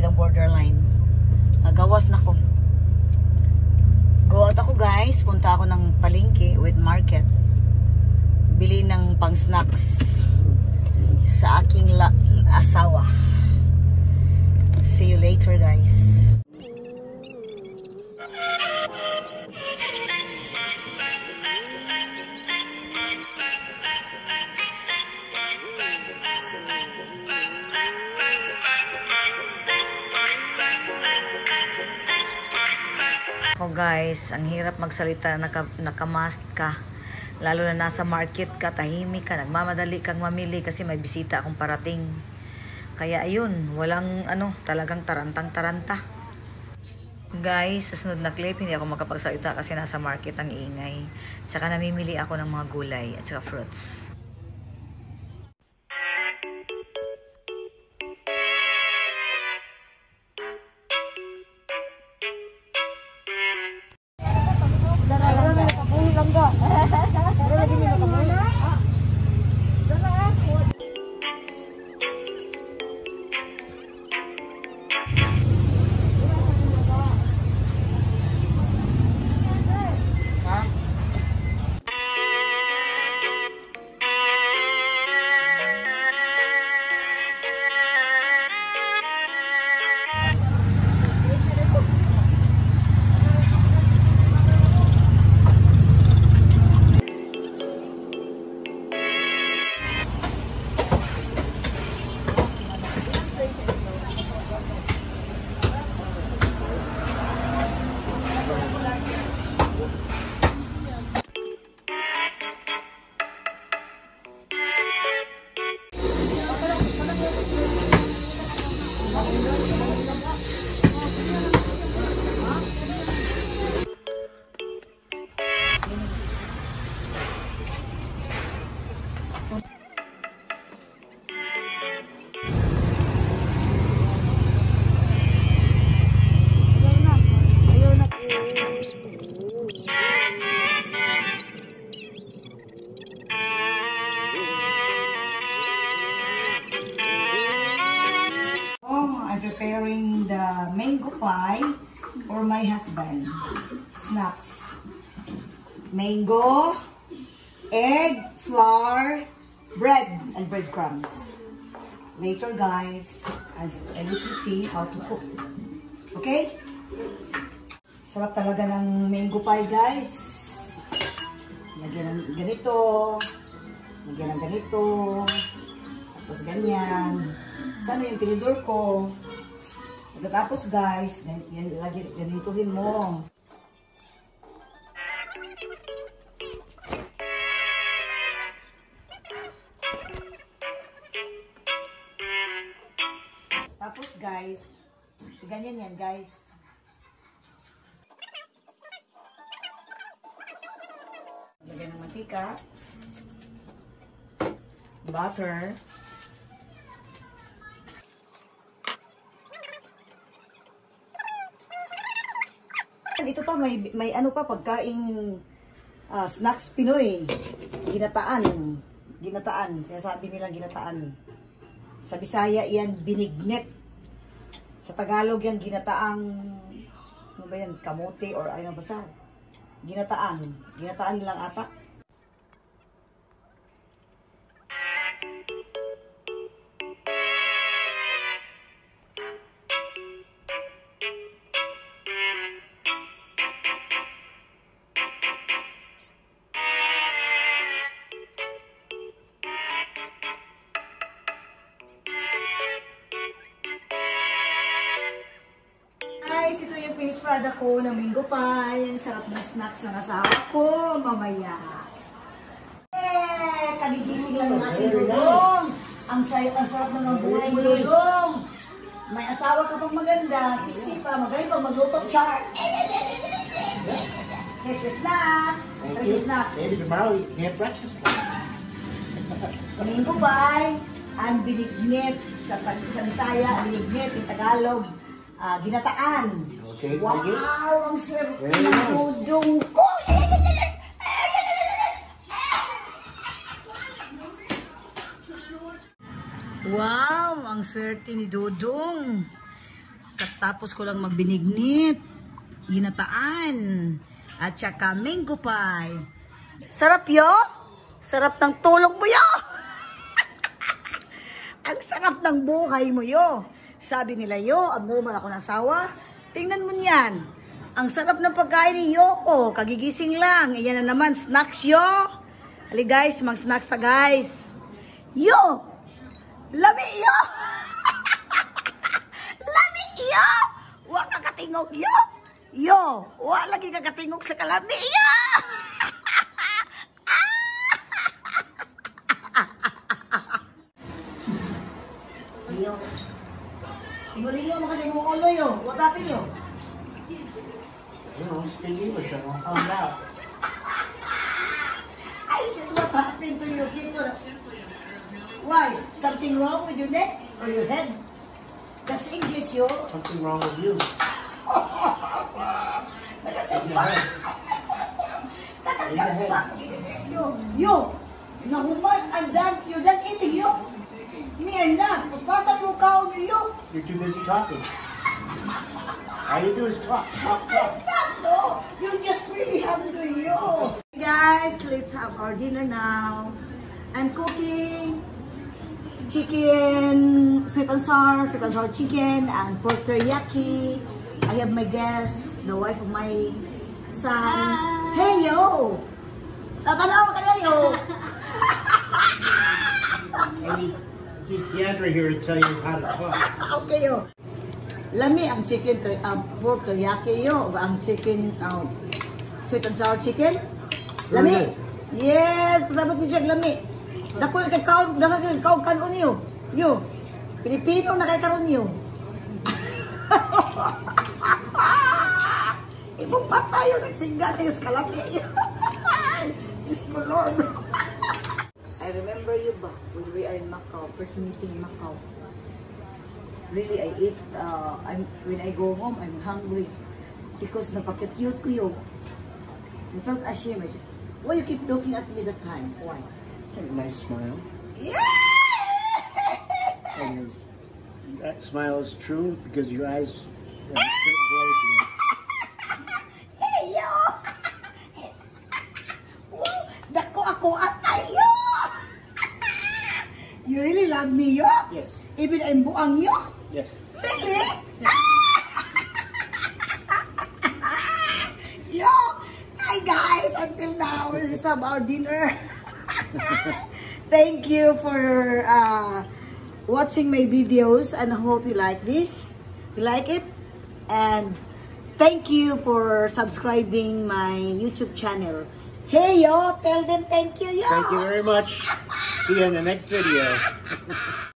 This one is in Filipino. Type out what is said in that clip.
gid ang borderline. Agawas na ko. Go out ako guys. Punta ako ng palengke with market. Bili ng pang snacks sa aking asawa. See you later guys. Ako guys, ang hirap magsalita naka, nakamask ka. Lalo na nasa market ka, tahimik ka, nagmamadali kang mamili kasi may bisita akong parating. Kaya ayun, walang ano, talagang tarantang-taranta. Guys, sa sunod na clip, hindi ako makapagsalita kasi nasa market ang ingay. Tsaka namimili ako ng mga gulay at saka fruits. Oh, pie for my husband. Snacks. Mango, egg, flour, bread, and breadcrumbs. Later, guys, as I need to see how to cook. Okay? Sarap talaga ng mango pie, guys. Lagyan ng ganito. Lagyan ng ganito. Tapos ganyan. Sana yung tinidor ko. Pagkatapos guys, yan, lagi, ganituhin mo. Tapos guys, ganyan yan guys. Lagyan ng mantika. Butter. Ito pa may may ano pa pagkaing ah, snacks Pinoy. Ginataan. Ginataan. Sinasabi nila ginataan. Sa Bisaya yan binignet. Sa Tagalog yan ginataang ano ba yan? Kamote or ano ba sa? Ginataan. Ginataan lang ata. Finished product ko ng Mingo Pie. Ang sarap na snacks ng asawa ko mamaya. Eh, kagigising lang ng aking dudong. Ang, sarap ng mabuhay ni dudong. May asawa ka pang maganda, siksi pa, magaling pa magluto, char. Here's your snacks. Here's you. your snacks. Maybe tomorrow you can have breakfast. Mingo Pie, ang binignit sa, sa Bisaya, binignit in Tagalog, ah, ginataan. Okay, Wow, you. ang swerte Very ng dudong ko. Wow, ang swerte ni Dudong. Kakatapos ko lang magbinignit. Ginataan. At saka mango pie. Sarap yo. Sarap ng tulog mo yo. Ang sarap ng buhay mo yo. Sabi nila yo, abnormal ako ng asawa. Tingnan mo niyan. Ang sarap ng pagkain ni Yoko. Kagigising lang. Iyan na naman, snacks yo. Hali guys, mag-snacks ta guys. Yo! Lami yo! Lami yo! Wa ka katingog yo! Yo! Wa lagi ka katingog sa kalami yo! Yo. Tingulin mo kasi mo ulo yo. What happened yo? You know, speak English and I'll. I said, what happened to you? Keep on. Why? Something wrong with your neck or your head? That's English, yo. Something wrong with you. Nakachamba. Nakachamba. English, yo. Yo. Nahuman, I'm done. You're done eating, yo. Me and not. Pagpasa mo kaon niyo, yo. You're too busy talking. All you do is talk, talk, talk. No, you're just really hungry, yo. Guys, let's have our dinner now. I'm cooking chicken, sweet and sour, sweet and sour chicken, and pork teriyaki. I have my guest, the wife of my son. Hey, yo! Tatanaw Deandra here to tell you how to talk. okay, yo. Lami ang chicken, um, pork teriyaki, yo. Ang chicken, um, sweet and sour chicken. Lami. Yes, kasabot ni siya lami. Dako kay kaon, dako kay kaon kanon niyo. Yo. Pilipino na kay karon niyo. Ibong patayo nagsinga kayo sa kalami. My Lord. I remember you ba when we are in Macau, first meeting in Macau. Really, I eat, uh, I'm, when I go home, I'm hungry. Because napaka-cute ko yun. I felt ashamed. I just, why you keep looking at me that time? Why? Nice smile. Yeah! And your, that smile is true because your eyes have a certain glow you really love me, yo? Yes, Even I'm buang, yo? yes. Really? Yo! Hi guys! Until now, this is our dinner. Thank you for uh, watching my videos and I hope you like this. You like it? And thank you for subscribing my YouTube channel. Hey yo! Tell them thank you yo! Thank you very much. See you in the next video.